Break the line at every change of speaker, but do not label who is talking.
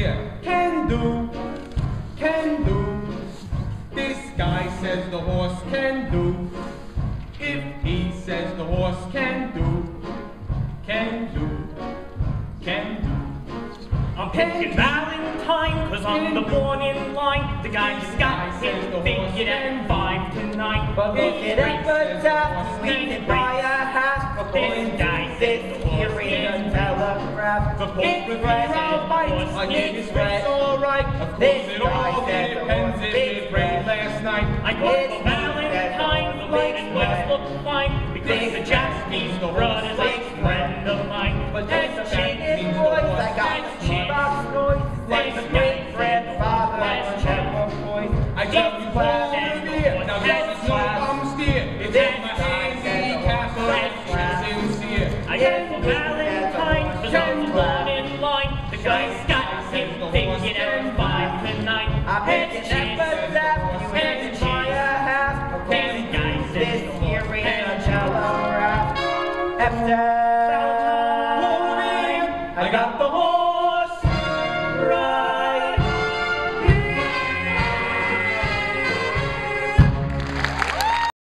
steer. Can do, can do. This guy says the horse can do. If he says the horse can do, can do, can do.
I'm picking Valentine, cause I'm the one in line. The guy's got his figured at five tonight.
But look at epitaph, we can buy a house for
This
telegraph.
The
It's
refuses
right,
the
right,
horse
I
can
think it's
right.
alright. Of course,
This
it all depends if
is
it rained last night.
I go for Valentine, the ladies must look fine. Because the Japanese brothers a friend of mine.
But
And
that's
is
means the
boys, I got the noise. Like
This
the great grandfather
the horse
Chapel Boys.
I got you beer. Now that's no bum The
guy's got his figured at five tonight.
I pick an epitaph, you can buy a house for
This guy says
this
the horse
hearing
can
a telegraph.
I got